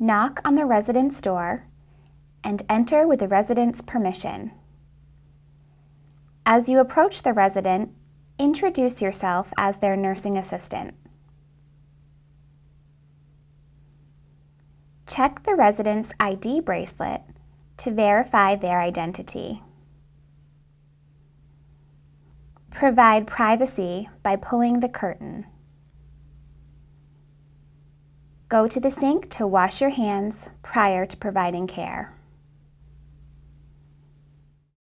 Knock on the resident's door and enter with the resident's permission. As you approach the resident, introduce yourself as their nursing assistant. Check the resident's ID bracelet to verify their identity. Provide privacy by pulling the curtain. Go to the sink to wash your hands prior to providing care.